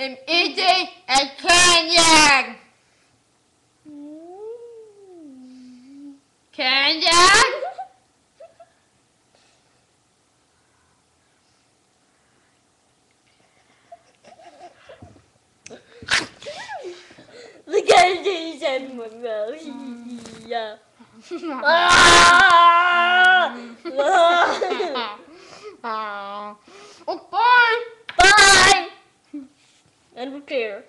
am eating a canyon. Canyon? The candy is in my mouth. Yeah. ah! ah! ah! And repair.